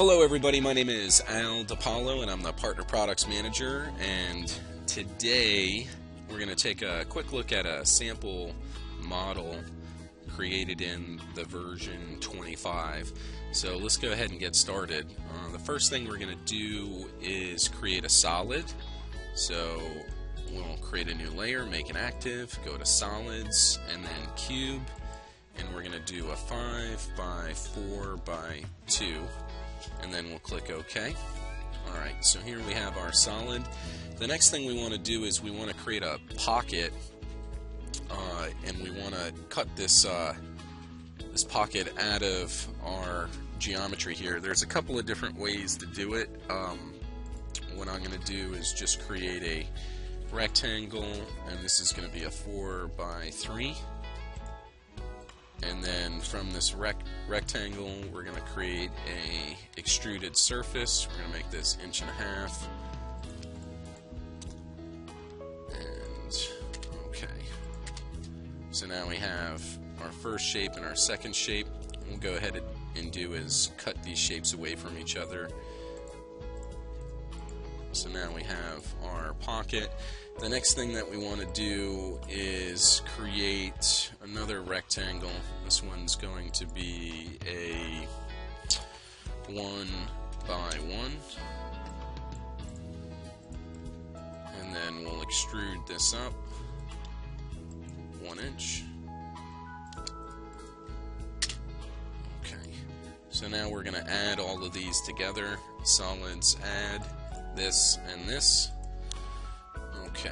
Hello, everybody. My name is Al DePoalo, and I'm the Partner Products Manager. And today we're going to take a quick look at a sample model created in the version 25. So let's go ahead and get started. Uh, the first thing we're going to do is create a solid. So we'll create a new layer, make an active, go to solids, and then cube. And we're going to do a 5 by 4 by 2 and then we'll click OK. Alright, so here we have our solid. The next thing we want to do is we want to create a pocket uh, and we want to cut this uh, this pocket out of our geometry here. There's a couple of different ways to do it. Um, what I'm going to do is just create a rectangle and this is going to be a 4 by 3 and then from this rec rectangle we're going to create a extruded surface. We're going to make this inch and a half. And okay. So now we have our first shape and our second shape. We'll go ahead and do is cut these shapes away from each other. So now we have our pocket. The next thing that we want to do is create another rectangle. This one's going to be a 1 by 1. And then we'll extrude this up 1 inch. Okay. So now we're going to add all of these together. Solids add this, and this. Okay.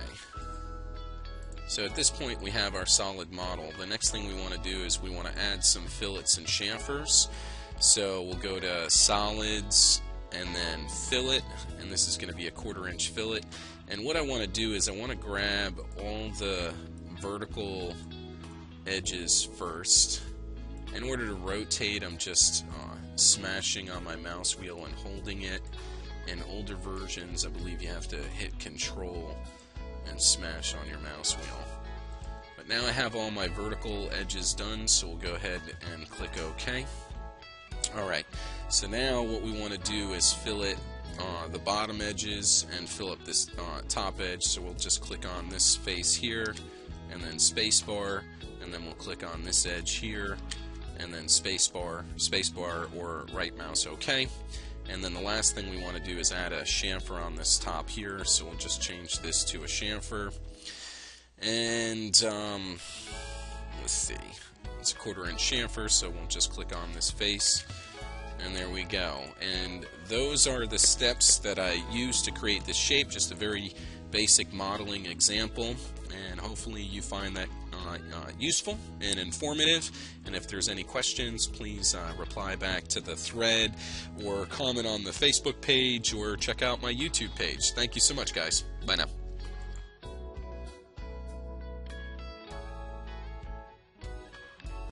So at this point we have our solid model. The next thing we want to do is we want to add some fillets and chamfers. So we'll go to solids and then fillet and this is going to be a quarter inch fillet and what I want to do is I want to grab all the vertical edges first in order to rotate I'm just uh, smashing on my mouse wheel and holding it in older versions, I believe you have to hit Control and smash on your mouse wheel. But now I have all my vertical edges done, so we'll go ahead and click OK. Alright, so now what we want to do is fillet uh, the bottom edges and fillet this uh, top edge, so we'll just click on this face here, and then spacebar, and then we'll click on this edge here, and then spacebar, spacebar, or right mouse OK. And then the last thing we want to do is add a chamfer on this top here. So we'll just change this to a chamfer. And um, let's see. It's a quarter inch chamfer, so we'll just click on this face. And there we go. And those are the steps that I use to create this shape. Just a very basic modeling example. And hopefully you find that uh, uh, useful and informative. And if there's any questions, please uh, reply back to the thread or comment on the Facebook page or check out my YouTube page. Thank you so much, guys. Bye now.